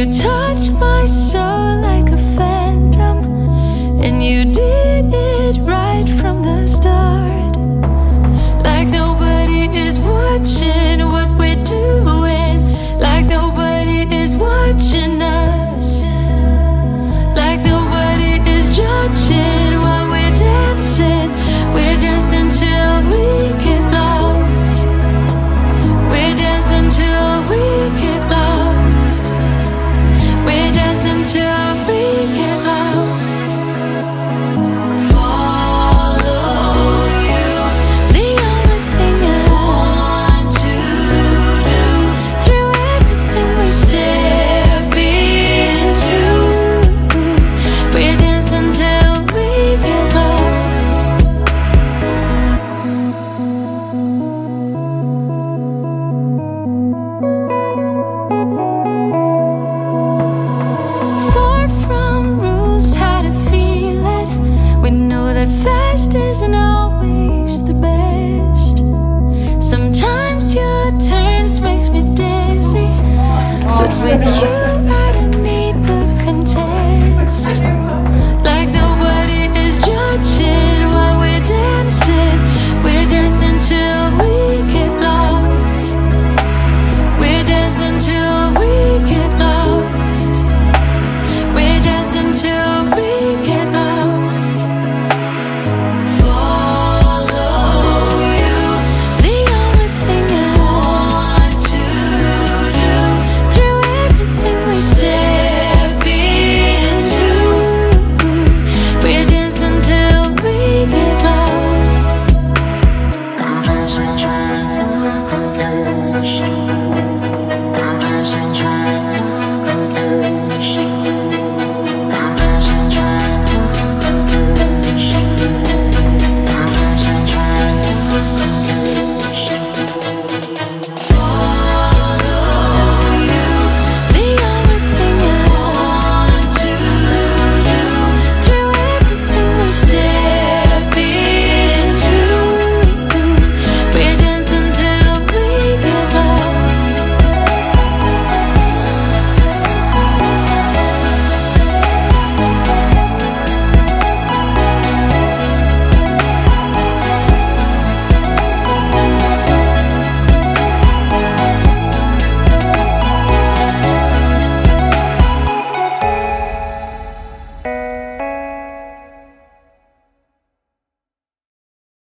You touch my soul like a phantom, and you did. fast isn't always the best. Sometimes your turns makes me dizzy, with you.